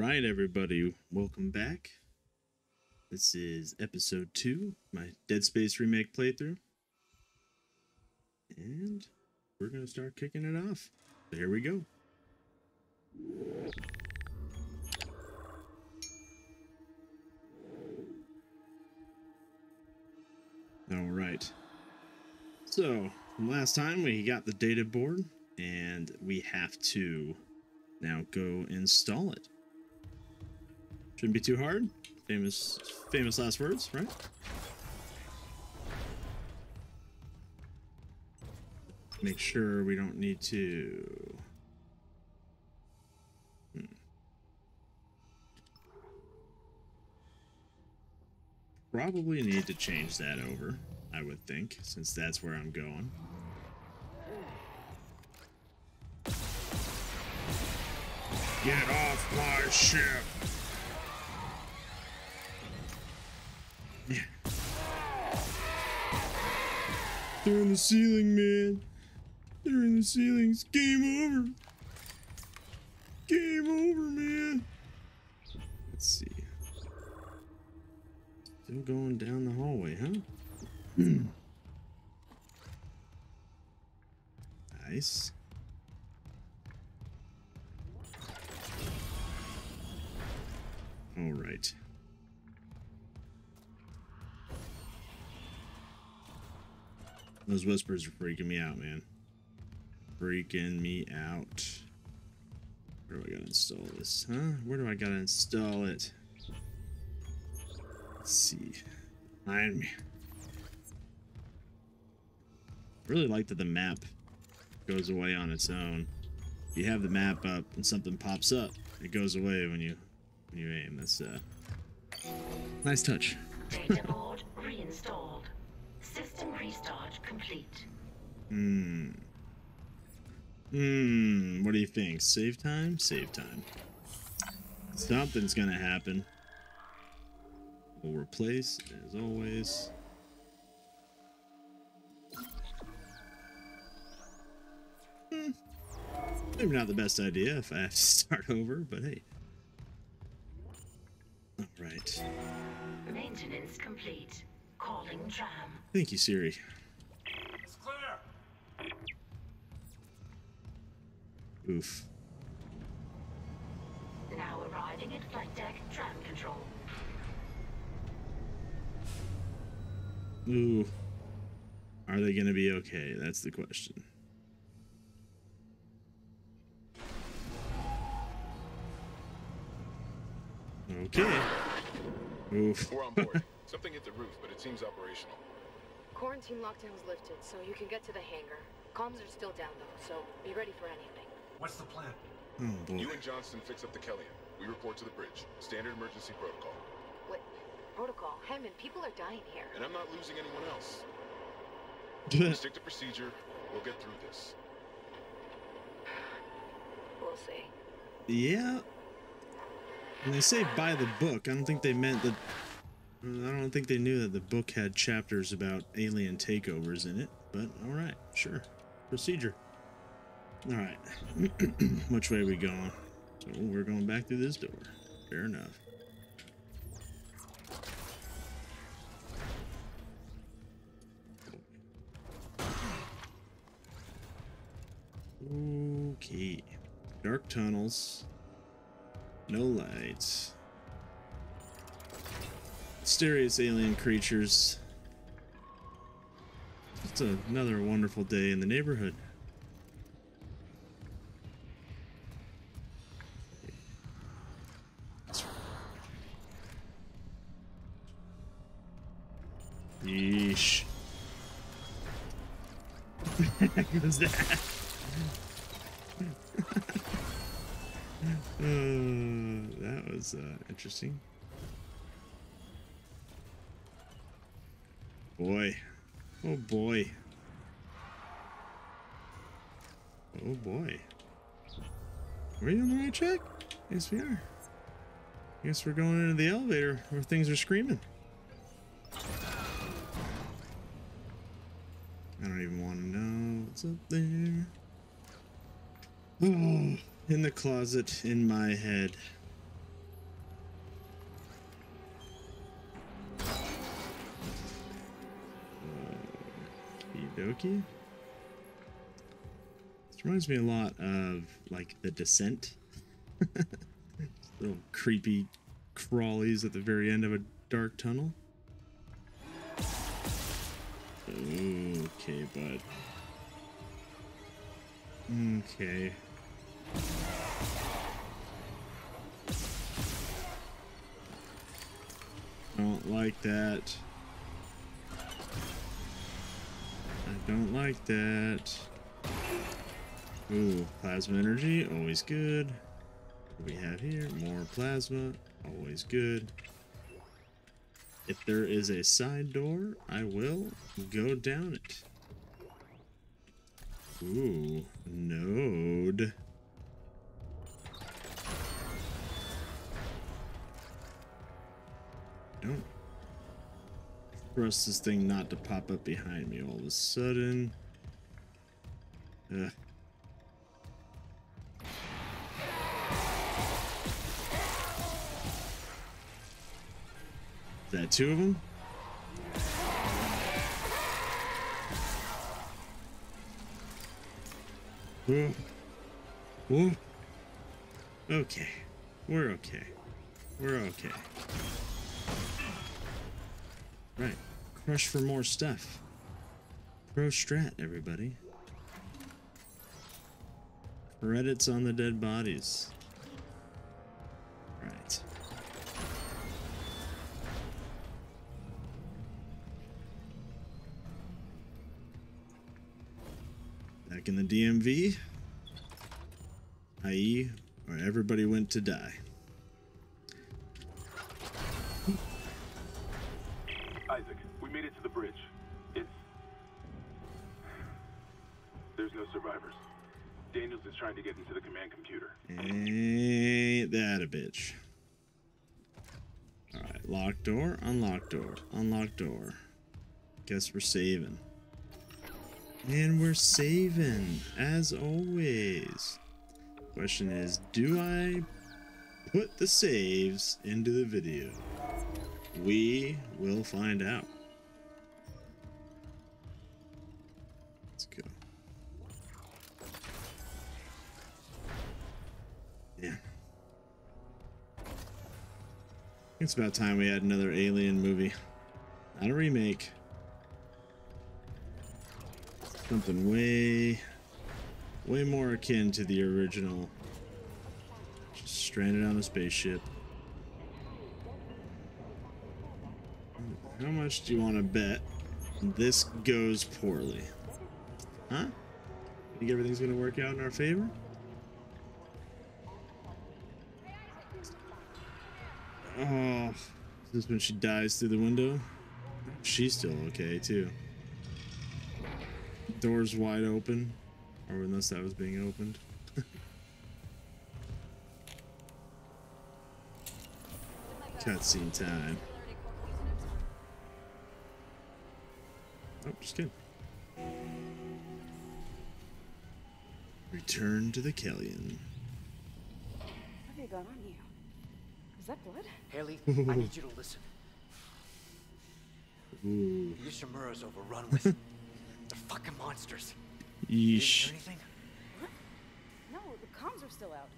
right, everybody, welcome back. This is episode two, my Dead Space remake playthrough. And we're going to start kicking it off. So here we go. All right. So, last time, we got the data board, and we have to now go install it. Shouldn't be too hard. Famous, famous last words, right? Make sure we don't need to. Hmm. Probably need to change that over, I would think, since that's where I'm going. Get off my ship! They're in the ceiling, man. They're in the ceilings. Game over. Game over, man. Let's see. Still going down the hallway, huh? nice. All right. Those whispers are freaking me out, man. Freaking me out. Where do I gotta install this? Huh? Where do I gotta install it? Let's see. Find me. Really like that the map goes away on its own. You have the map up and something pops up. It goes away when you when you aim. That's uh nice touch. complete. Hmm. Hmm. What do you think? Save time? Save time. Something's gonna happen. We'll replace as always. Hmm. Maybe not the best idea if I have to start over, but hey. Alright. Maintenance complete. Calling tram. Thank you, Siri. Oof. Now arriving at flight deck tram control. Ooh. Are they gonna be okay? That's the question. Okay. Oof. We're on board. Something hit the roof, but it seems operational. Quarantine lockdown was lifted, so you can get to the hangar. Comms are still down though, so be ready for anything. What's the plan? Oh boy. You and Johnston fix up the Kellion. We report to the bridge. Standard emergency protocol. What? Protocol. Hammond, people are dying here. And I'm not losing anyone else. Stick to procedure. We'll get through this. We'll see. yeah. When they say by the book, I don't think they meant that. Uh, I don't think they knew that the book had chapters about alien takeovers in it. But all right, sure. Procedure. All right. Which way are we going? So we're going back through this door. Fair enough. Okay. Dark tunnels. No lights. Mysterious alien creatures. It's another wonderful day in the neighborhood. That? Uh, that was uh, interesting. Boy. Oh boy. Oh boy. Are we on the right track? Yes, we are. Guess we're going into the elevator where things are screaming. I don't even want to know what's up there. Oh, in the closet in my head. Okie This reminds me a lot of like the descent. Little creepy crawlies at the very end of a dark tunnel. Ooh. Okay, bud. Okay. Don't like that. I don't like that. Ooh, plasma energy, always good. What do we have here? More plasma, always good. If there is a side door, I will go down it. Ooh, node. Don't trust this thing not to pop up behind me all of a sudden. Ugh. Is that two of them? Whoa. Whoa. Okay. We're okay. We're okay. Right. Crush for more stuff. Pro strat, everybody. Credits on the dead bodies. Back in the DMV, i.e., where everybody went to die. Isaac, we made it to the bridge. It's. There's no survivors. Daniels is trying to get into the command computer. Ain't that a bitch. Alright, locked door, unlocked door, unlocked door. Guess we're saving. And we're saving, as always. Question is, do I put the saves into the video? We will find out. Let's go. Yeah. It's about time we had another alien movie. Not a remake. Something way, way more akin to the original. Just stranded on a spaceship. How much do you want to bet this goes poorly? Huh? Think everything's gonna work out in our favor? Oh, is this when she dies through the window? She's still okay too. Doors wide open, or unless that was being opened. Cutscene time. Oh, just kidding. Return to the Kellion. What have you got on you? Is that blood? Haley, I need you to listen. Ooh, The Ishimura's overrun with. They're fucking monsters. Yeesh. hear anything? No, the comms are still out.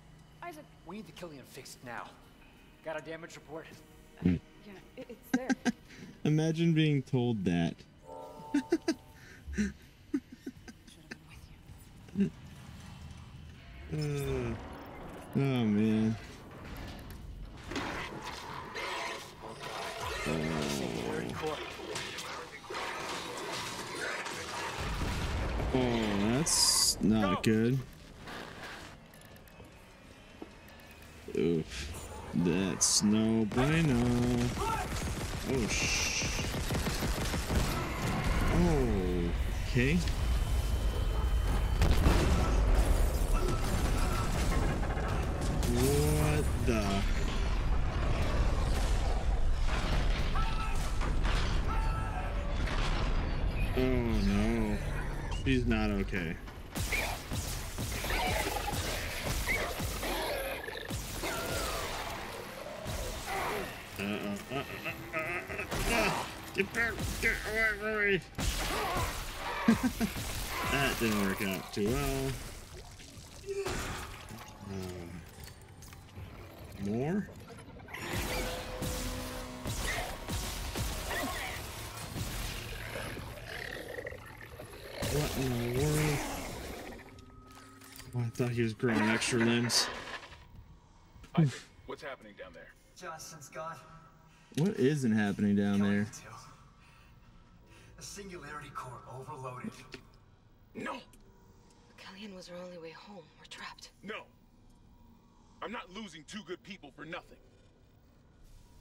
Isaac, We need to kill the Kellion fixed now. Got a damage report? yeah, it, it's there. Imagine being told that. Should have been with you. Uh, oh man. Not good. Oof. That's no bueno. Oh, sh. Oh, okay. What the? Oh no. She's not okay. Uh-oh. Uh-oh. Get back! Get away from me! that didn't work out too well. Um, more? What in the world? Oh, I thought he was growing extra limbs. Isaac, what's happening down there? Johnston's gone. What isn't happening down there? The singularity core overloaded. No! Kellion was our only way home. We're trapped. No! I'm not losing two good people for nothing.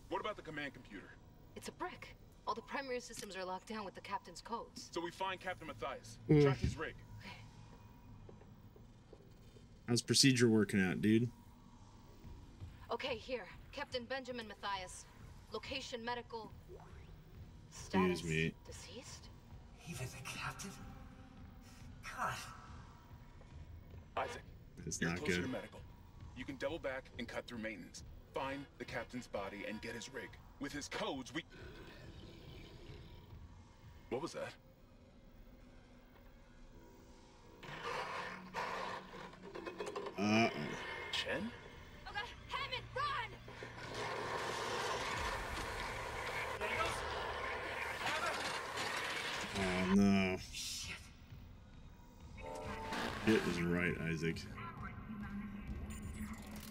What about the command computer? It's a brick. All the primary systems are locked down with the captain's codes. So we find Captain Matthias. Mm. Track his rig. How's procedure working out, dude? Okay, here. Captain Benjamin Matthias. Location medical. Excuse me. deceased? Even the captain? God. Isaac, It's you're not closer good. to medical. You can double back and cut through maintenance. Find the captain's body and get his rig. With his codes, we... What was that? Uh-oh. Isaac.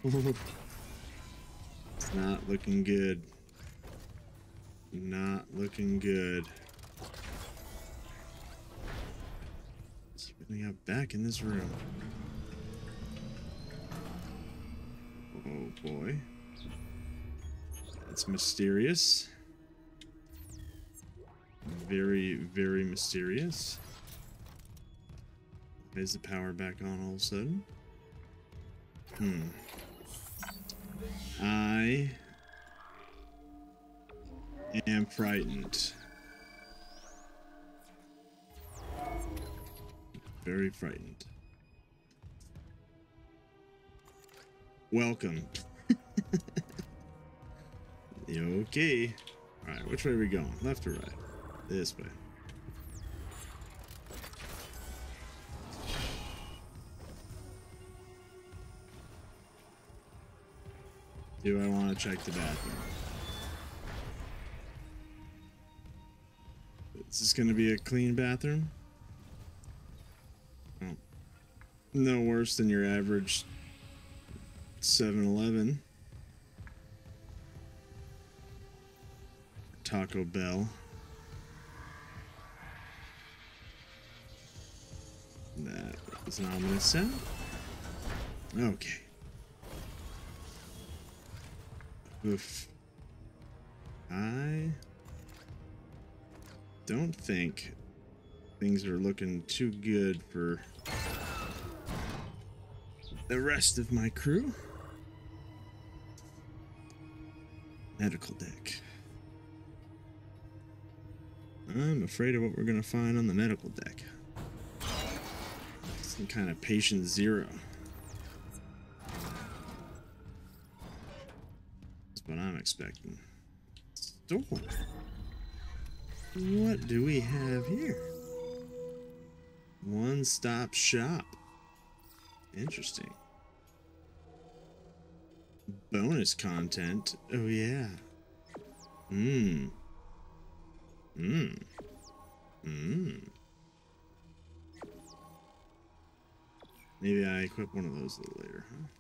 it's not looking good. Not looking good. Keeping up back in this room. Oh boy. That's mysterious. Very, very mysterious. Is the power back on all of a sudden? Hmm. I am frightened. Very frightened. Welcome. okay. Alright, which way are we going? Left or right? This way. Do I want to check the bathroom? Is this going to be a clean bathroom? Oh. No worse than your average 7-Eleven. Taco Bell. That was an ominous sound. Okay. Oof. I don't think things are looking too good for the rest of my crew. Medical deck. I'm afraid of what we're gonna find on the medical deck. Some kind of patient zero. Expecting. What do we have here? One stop shop. Interesting. Bonus content. Oh, yeah. Mmm. Mmm. Mmm. Maybe I equip one of those a little later, huh?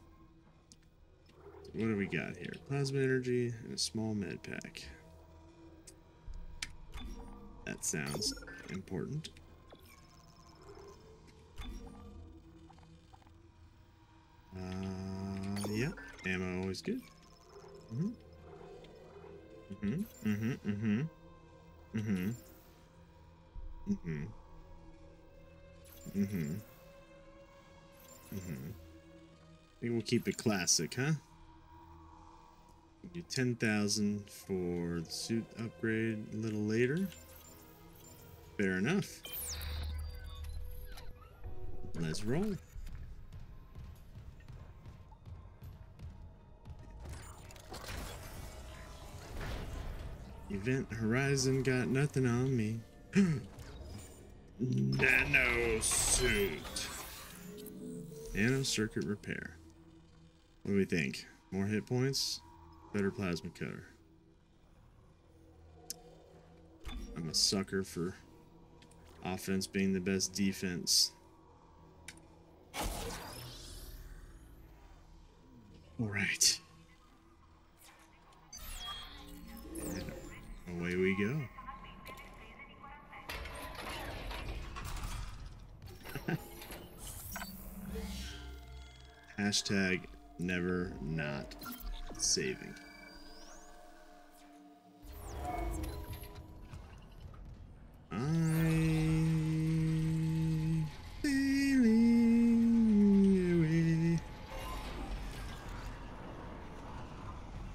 What do we got here? Plasma energy and a small med pack. That sounds important. Uh, yeah. Ammo always good. Mm-hmm. Mm-hmm. Mm-hmm. Mm-hmm. Mm-hmm. Mm-hmm. Mm-hmm. Mm-hmm. I think we'll keep it classic, huh? Do 10,000 for the suit upgrade a little later. Fair enough. Let's roll. Event Horizon got nothing on me. Nano suit. Nano circuit repair. What do we think? More hit points? Better plasma cutter. I'm a sucker for offense being the best defense. All right. Away we go. Hashtag never not saving. I'm.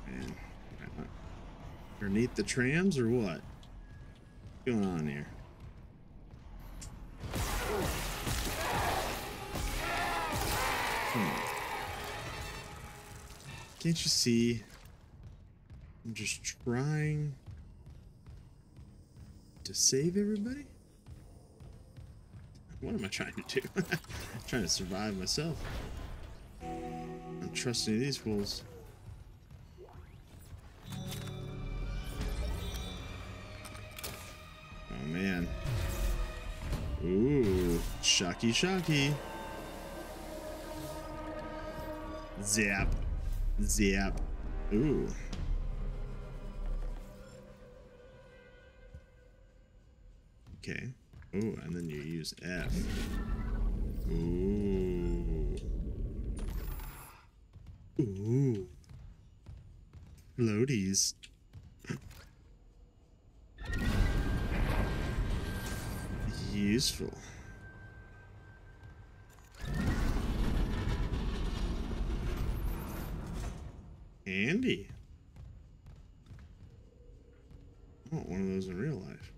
Man, underneath the trams or what? What's going on here? Can't you see? I'm just trying to save everybody? What am I trying to do? trying to survive myself. I'm trusting these fools. Oh man. Ooh, shocky shocky. Zap. Zap. Ooh. Okay. Oh, and then you use F. Ooh. Ooh. Floaties. Useful. Handy. I want one of those in real life.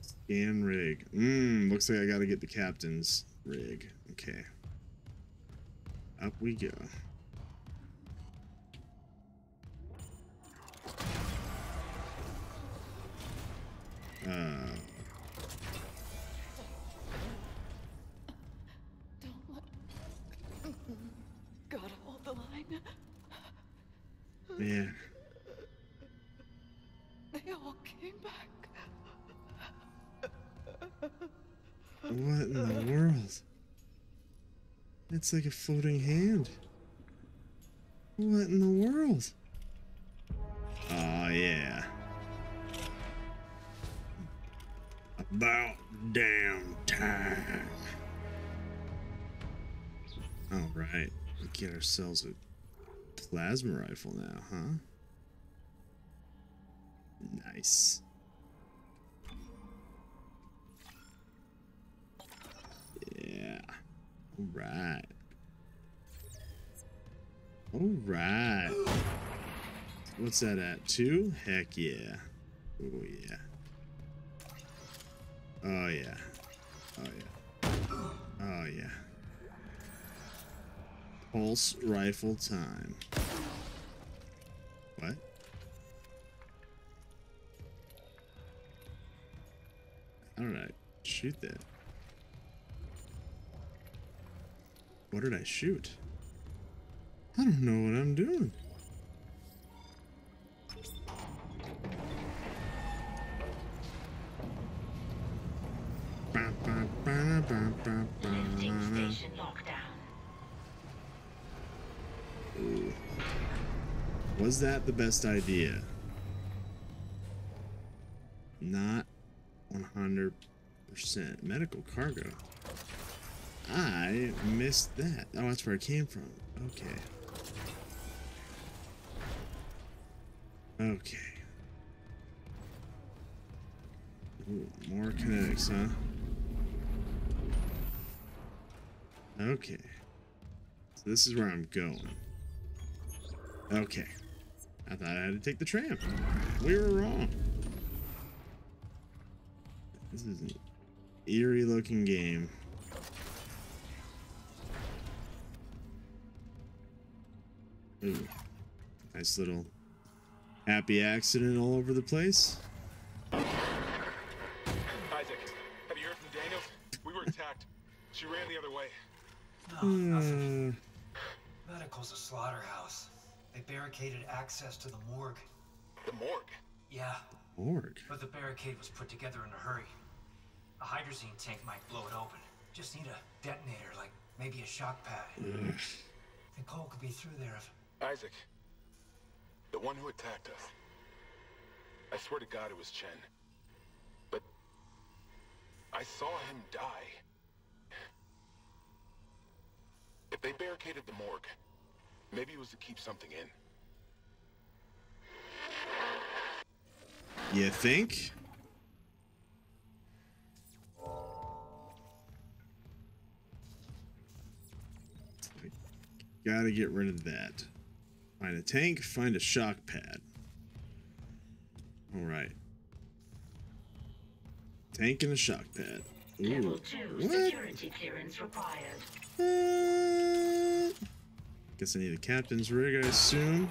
Scan rig. Mmm, looks like I gotta get the captain's rig. Okay. Up we go. Uh, man. They all came back. What in the world? It's like a floating hand. What in the world? Oh, yeah. About damn time. All right, we get ourselves a plasma rifle now, huh? Nice. Yeah. All right. All right. What's that at? Two? Heck yeah. Oh yeah. Oh yeah. Oh yeah. Oh yeah. Pulse rifle time. What? Did I shoot that? What did I shoot? I don't know what I'm doing. Was that the best idea? Not 100% medical cargo. I missed that. Oh, that's where it came from. Okay. Okay. Ooh, more kinetics, huh? Okay. So this is where I'm going. Okay. I thought I had to take the tram. We were wrong. This is an eerie looking game. Ooh. Nice little happy accident all over the place. Barricaded access to the morgue. The morgue. Yeah, Morgue? but the barricade was put together in a hurry. A hydrazine tank might blow it open. Just need a detonator, like maybe a shock pad. Ugh. And Cole could be through there if... Isaac. The one who attacked us. I swear to God it was Chen. But I saw him die. If they barricaded the morgue, maybe it was to keep something in. You think? Gotta get rid of that. Find a tank, find a shock pad. Alright. Tank and a shock pad. Level 2 What? security clearance required. Uh, guess I need a captain's rig, I assume.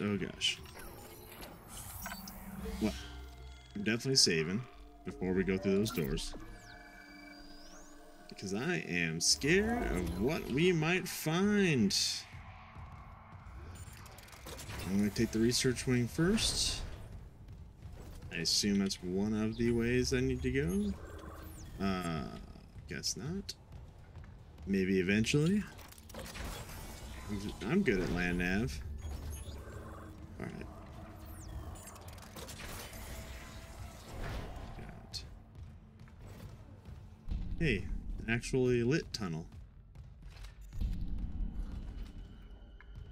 Oh gosh. What? I'm definitely saving before we go through those doors. Because I am scared of what we might find. I'm going to take the research wing first. I assume that's one of the ways I need to go. Uh, guess not. Maybe eventually. I'm, good at land nav. Alright. Hey, actually lit tunnel.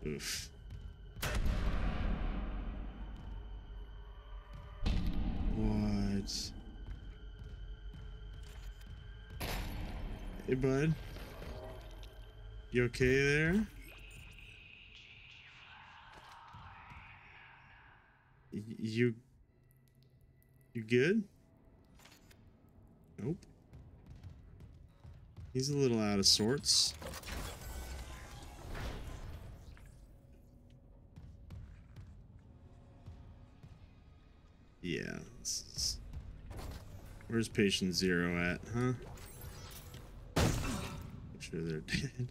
Oof. What? Hey, bud. You okay there? You. You good? Nope. He's a little out of sorts. Yeah. is- Where's patient zero at, huh? I'm sure they're dead.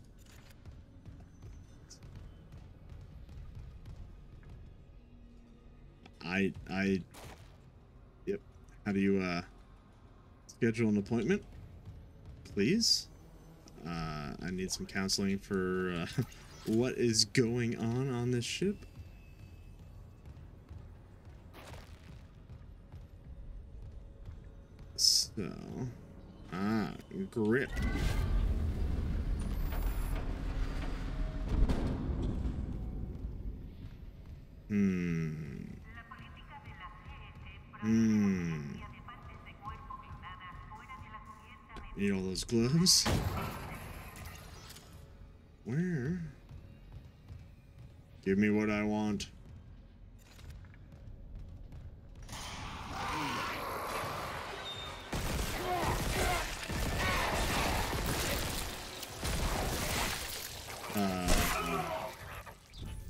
I I Yep. How do you uh schedule an appointment? Please? Uh I need some counseling for uh, what is going on on this ship. So, ah, grip. Hmm. Hmm. Those gloves? Where? Give me what I want.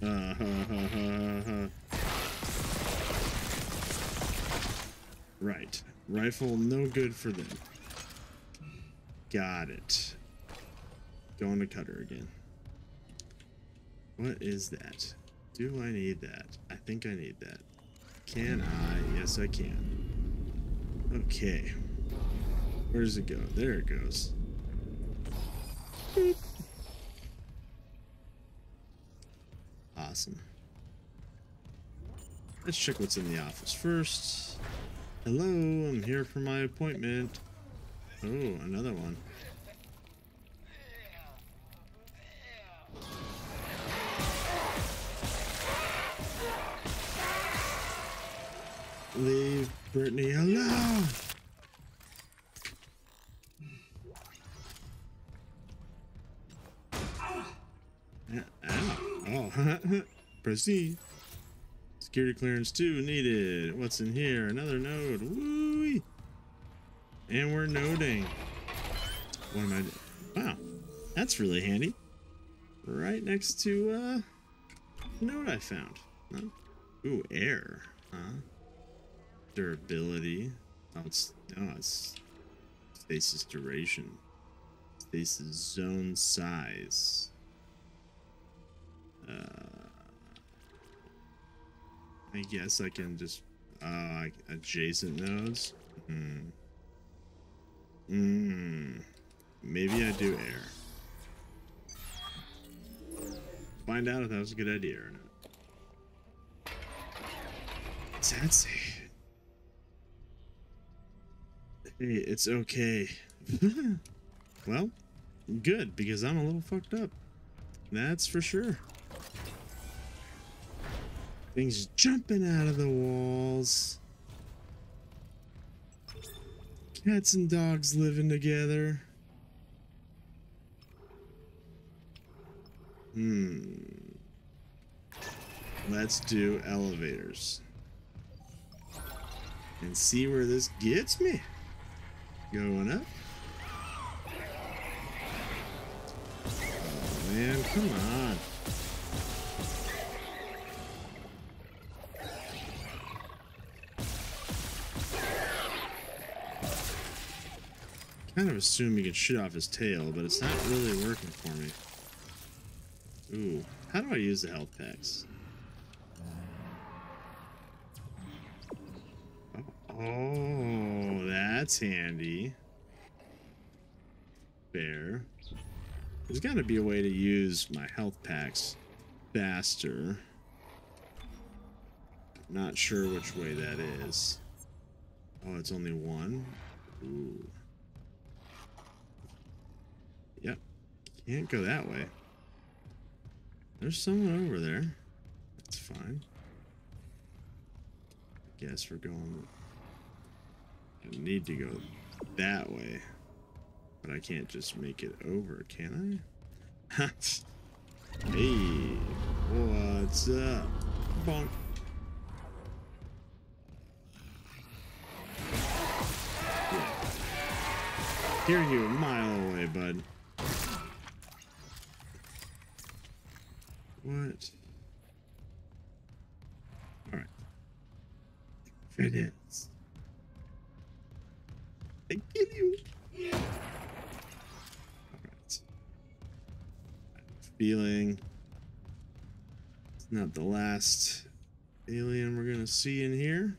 Right. Rifle, no good for them. Got it. Going to cutter again. What is that? Do I need that? I think I need that. Can I? Yes, I can. Okay. Where does it go? There it goes. Boop. Awesome. Let's check what's in the office first. Hello, I'm here for my appointment. Oh, another one. Leave Brittany alone. Yeah, ow. Oh, proceed. Security clearance 2 needed. What's in here? Another node. Woo! And we're noting. What am I doing? Wow. That's really handy. Right next to, uh, node I found. Huh? Ooh, air. Huh? Durability. Oh, it's no, it's stasis duration. Stasis zone size. Uh, I guess I can just uh adjacent nodes. Hmm. Hmm. Maybe I do air. Find out if that was a good idea or not. That? Hey, it's okay. well, good, because I'm a little fucked up. That's for sure. Things jumping out of the walls. Cats and dogs living together. Hmm. Let's do elevators. And see where this gets me. Going up. Oh man, come on. Kind of assume he can shoot off his tail, but it's not really working for me. Ooh, how do I use the health packs? Oh, that's handy. Fair. There's got to be a way to use my health packs faster. Not sure which way that is. Oh, it's only one? Ooh. Yep. Can't go that way. There's someone over there. That's fine. I guess we're going... I need to go that way. But I can't just make it over, can I? hey, what's up? Bonk. Yeah. Hear you a mile away, bud. What? Alright. It is. I kill you. Alright. Feeling it's not the last alien we're gonna see in here.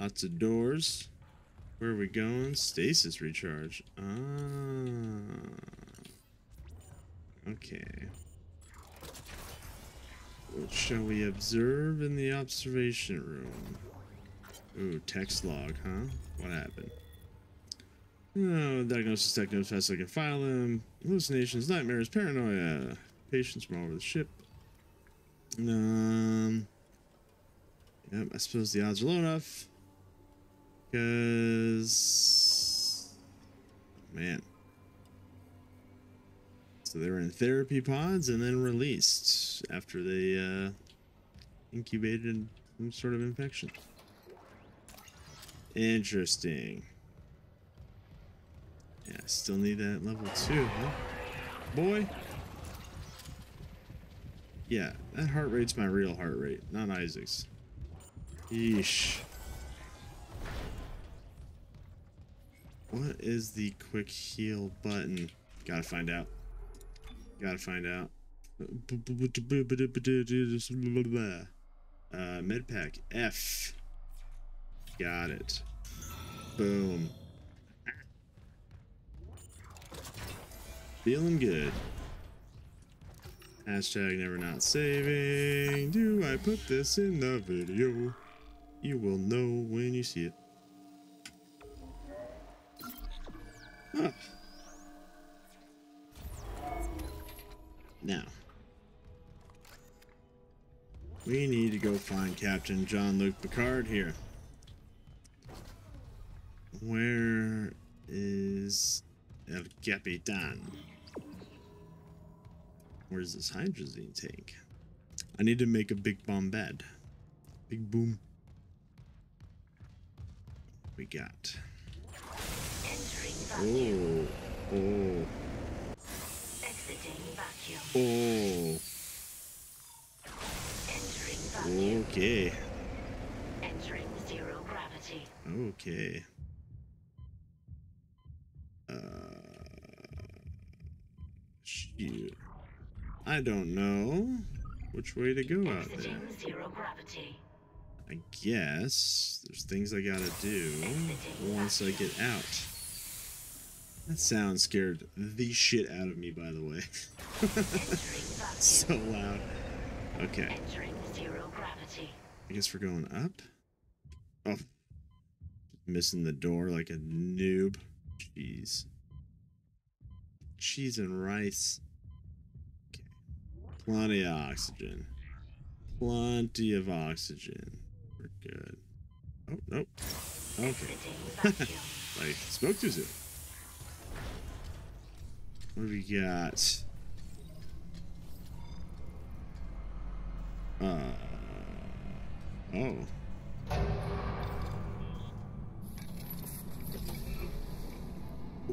Lots of doors. Where are we going? Stasis recharge. Ah. Okay. What shall we observe in the observation room? Ooh, text log, huh? What happened? Oh, diagnosis knows fast I can file them. Hallucinations, nightmares, paranoia. Patients from all over the ship. Um. Yep, I suppose the odds are low enough. Because. Man. So they were in therapy pods and then released after they uh, incubated some sort of infection. Interesting. Yeah, I still need that level two, huh? Boy. Yeah, that heart rate's my real heart rate, not Isaac's. Yeesh. What is the quick heal button? Gotta find out. Gotta find out. Uh, medpack F. Got it. Boom. Feeling good. Hashtag never not saving. Do I put this in the video? You will know when you see it. Huh. Now, we need to go find Captain Jean-Luc Picard here. Where is El Capitan? Where's this hydrazine tank? I need to make a big bomb bed. Big boom. We got. Oh, oh. Oh. Okay. Entering zero gravity. Okay. Uh, shoot. I don't know which way to go out there. Zero gravity. I guess there's things I gotta do once I get out. That sound scared the shit out of me, by the way. so loud. Okay. I guess we're going up. Oh, missing the door like a noob. Jeez. Cheese and rice. Okay. Plenty of oxygen. Plenty of oxygen. We're good. Oh, nope. Okay. I spoke too soon. What we got? Uh. Oh.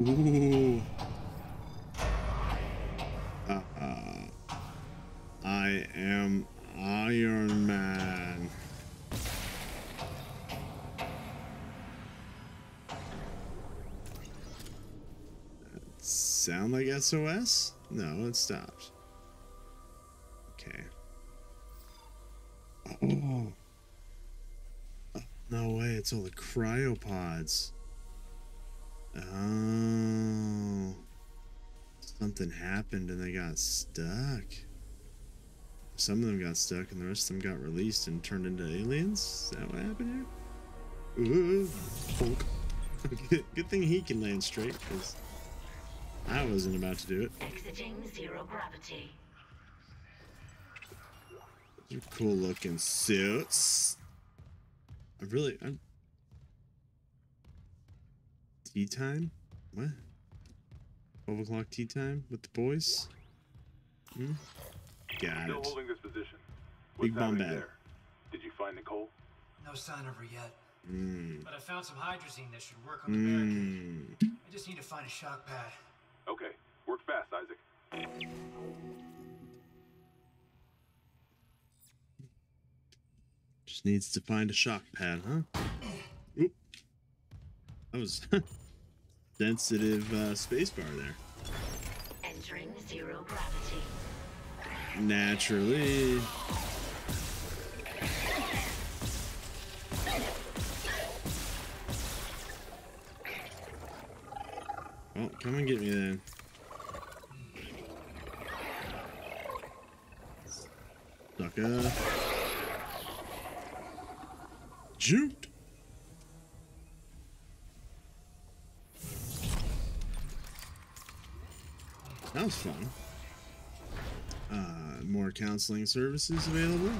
Ooh. Uh, uh, I am Iron Man. sound like SOS? No, it stopped. Okay. Oh. oh. No way, it's all the cryopods. Oh. Something happened and they got stuck. Some of them got stuck and the rest of them got released and turned into aliens? Is that what happened here? Ooh, good, good thing he can land straight, because I wasn't about to do it. Exiting zero gravity. Those are cool looking suits. I really. I'm... Tea time? What? 12 o'clock tea time with the boys? Hmm? Got Still it. holding this position. Big What's bomb happening bag. there? Did you find Nicole? No sign of her yet. Mmm. But I found some hydrazine that should work on the barricade. Mmm. I just need to find a shock pad. Okay, work fast, Isaac. Just needs to find a shock pad, huh? Oop. That was sensitive uh, spacebar there. Entering zero gravity. Naturally. Oh, come and get me then. Sucker. Juked. That was fun. Uh, more counseling services available.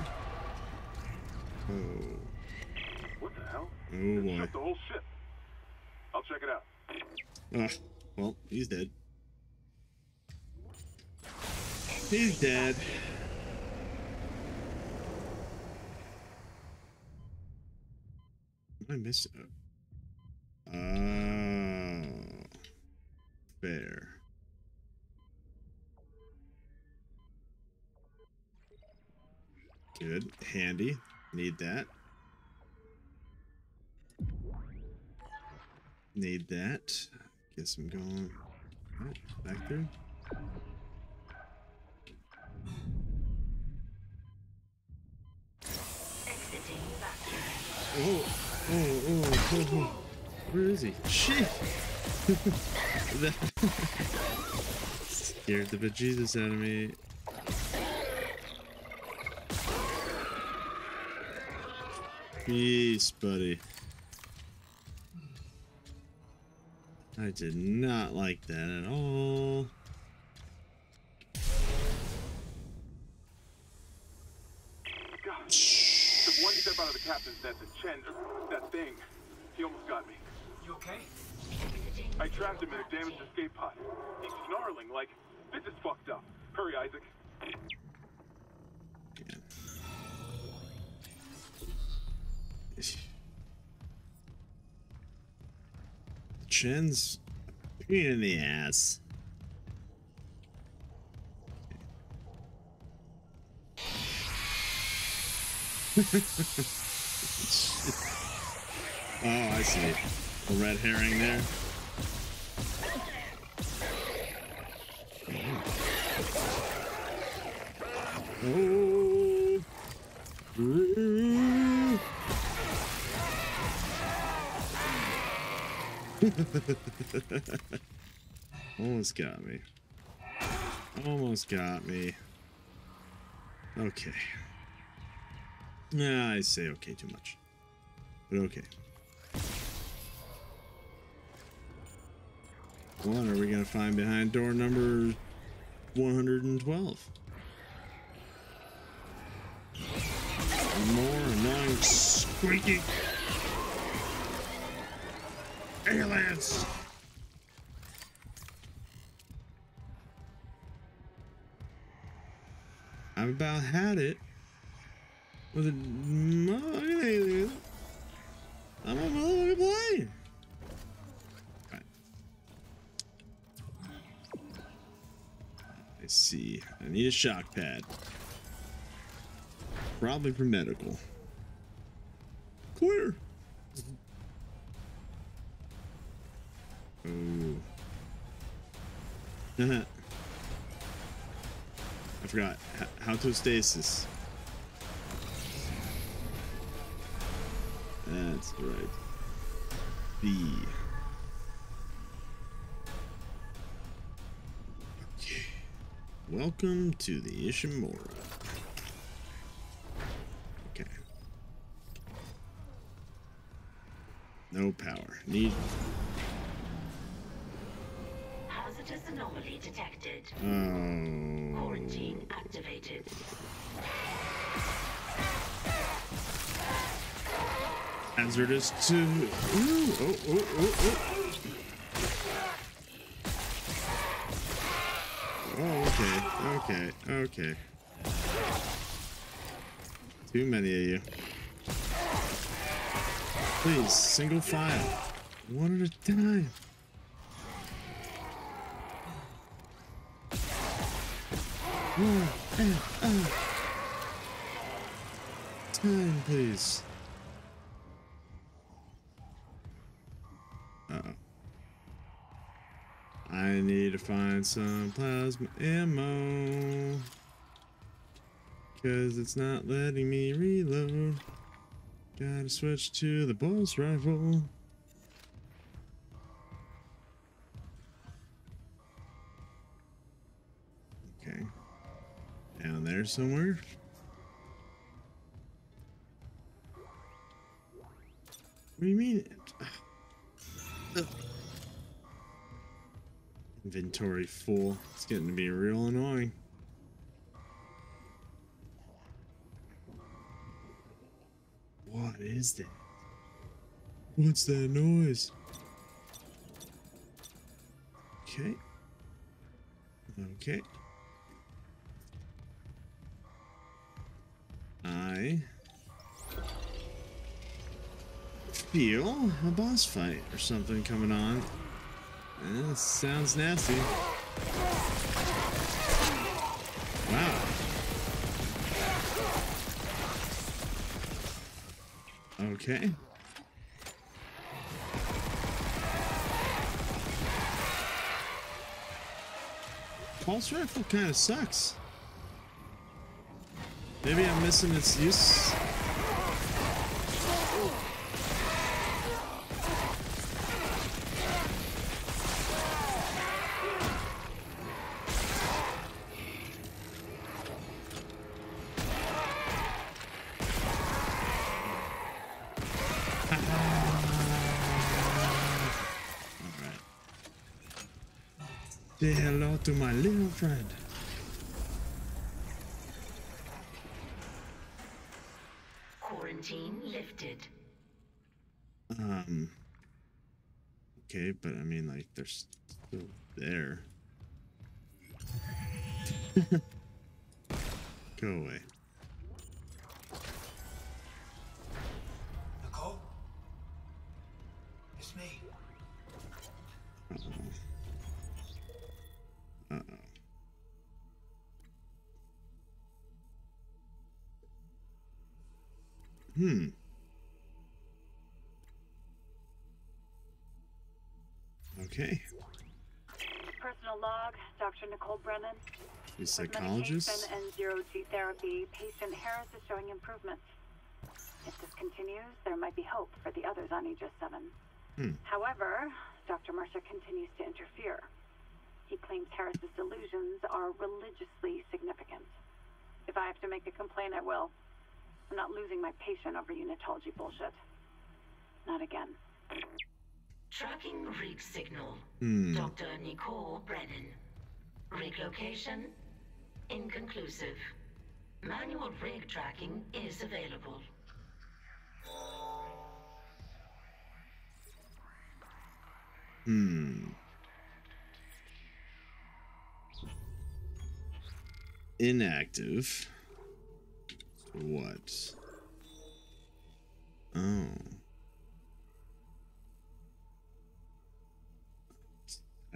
Oh, What the hell? oh boy. the whole ship. I'll check it out. Oh, well, he's dead. He's dead. Did I miss? it? Uh, oh, fair. Good, handy. Need that. Need that. Guess I'm going back there. Exiting vacuum. Oh, oh, oh, oh, oh. Where is he? Shit! that scared the bejesus out of me. Peace, buddy. I did not like that at all. God. One step out of the captain's nest and Chen, or that thing, he almost got me. You okay? I trapped him in a damaged escape pod. He's snarling like, this is fucked up. Hurry, Isaac. Chen's a pain in the ass. oh, I see. A red herring there. Almost got me. Almost got me. Okay. Nah, I say okay too much. But okay. What are we gonna find behind door number 112? More annoying squeaky aliens! I've about had it with a alien. I'm a motherfucking plane. Right. I see. I need a shock pad. Probably for medical. Clear. Oh. I forgot. How to stasis. That's right. B. Okay. Welcome to the Ishimura. Okay. No power. Need Hazardous anomaly detected. Oh. Quarantine activated. Hazardous to. Ooh, oh, oh, oh, oh. Oh, okay, okay, okay. Too many of you. Please, single file. One at a time. One at a time, please. Need to find some plasma ammo. Cause it's not letting me reload. Gotta switch to the boss rifle. Okay. Down there somewhere. What do you mean? Inventory full. It's getting to be real annoying. What is that? What's that noise? Okay. Okay. I feel a boss fight or something coming on. Eh, sounds nasty. Wow. Okay. Pulse rifle kind of sucks. Maybe I'm missing its use. Alright. Say hello to my little friend. Quarantine lifted. Um. Okay, but I mean, like, they're still there. Go away. Okay. Personal log, Dr. Nicole Brennan. The psychologist? And zero G therapy, patient Harris is showing improvement. If this continues, there might be hope for the others on Aegis 7. Hmm. However, Dr. Mercer continues to interfere. He claims Harris's delusions are religiously significant. If I have to make a complaint, I will. I'm not losing my patient over unitology bullshit. Not again. Tracking rig signal. Hmm. Dr. Nicole Brennan. Rig location? Inconclusive. Manual rig tracking is available. Hmm. Inactive. What? Oh.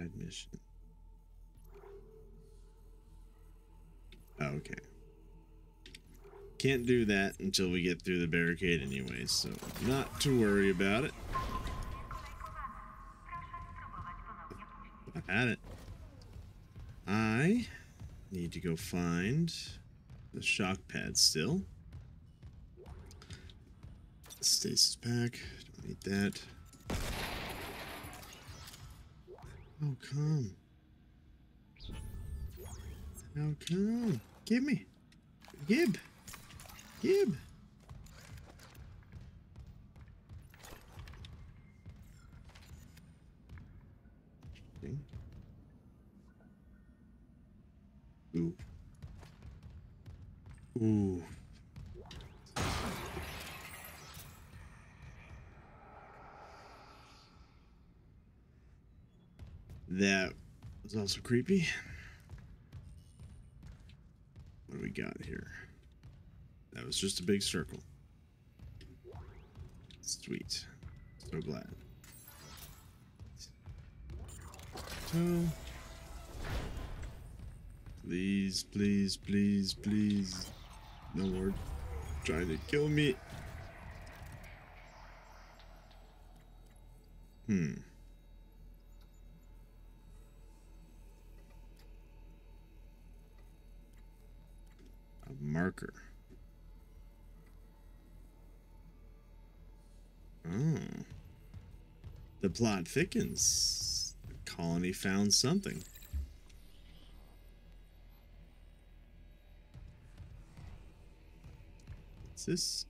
Side mission. Oh, okay. Can't do that until we get through the barricade anyway, so not to worry about it. I had it. I need to go find the shock pad still. Stasis pack. Don't need that. Oh, come. How come? Give me. Gib. Gib. Ooh. Ooh. That was also creepy. What do we got here? That was just a big circle. Sweet. So glad. So. Please, please, please, please. No more trying to kill me. Hmm. Marker. Oh. The plot thickens. The colony found something. What's this?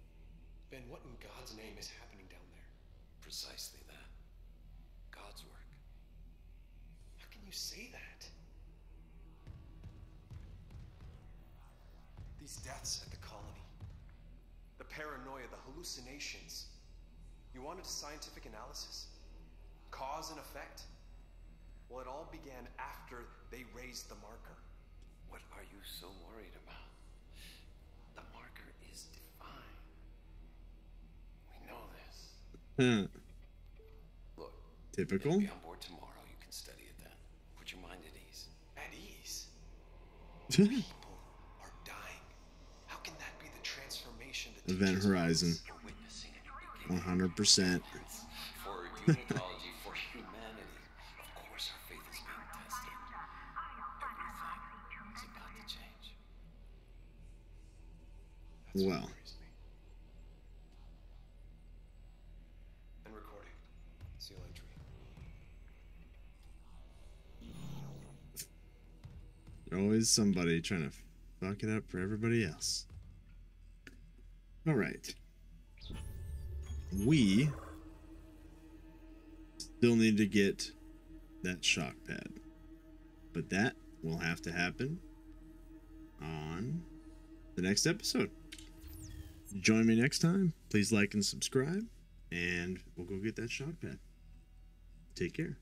Ben, what in God's name is happening down there? Precisely that. God's work. How can you say These deaths at the colony. The paranoia, the hallucinations. You wanted a scientific analysis? Cause and effect? Well, it all began after they raised the marker. What are you so worried about? The marker is divine. We know this. Huh. Look. Typical. Be on board tomorrow. You can study it then. Put your mind at ease. At ease? change. That's what Well. worries me. And recording. Seal entry. There's always somebody trying to fuck it up for everybody else. All right. We still need to get that shock pad. But that will have to happen on the next episode. Join me next time. Please like and subscribe, and we'll go get that shock pad. Take care.